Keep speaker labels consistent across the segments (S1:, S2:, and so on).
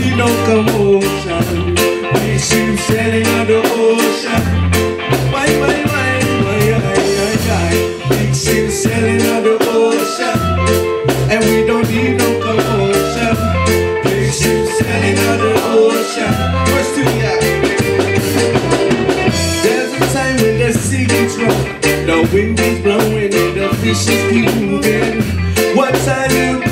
S1: Need no commotion. Big ship sailing on the ocean. Why, why, why, why, why, why, why? Big ship sailing on the ocean. And we don't need no commotion. Big ship sailing on the ocean. What's to ya? There's a time when the sea gets rough, the wind is blowing and the fishes keep moving. What are you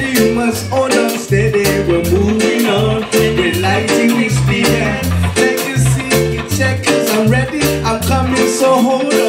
S1: you must hold on steady. We're moving on. We're lighting we speed. Take a seat, check 'cause I'm ready. I'm coming, so hold on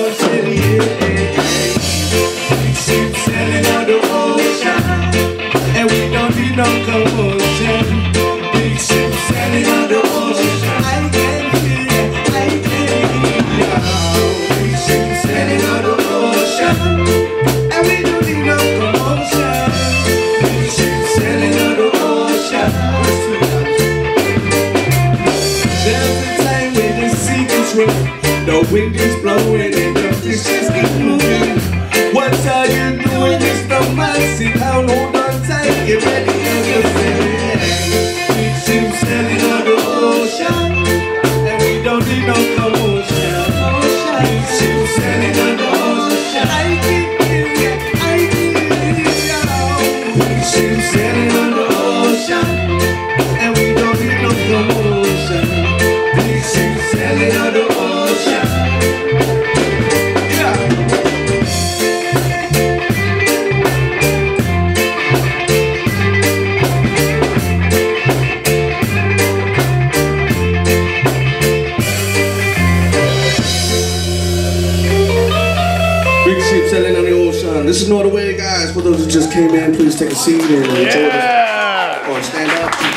S1: the wind is blowing and the fishes keep moving. What are you doing, Mr. Man? Big ship sailing on the ocean. This is Norway, guys. For those who just came in, please take a seat and yeah. enjoy this. Or stand up.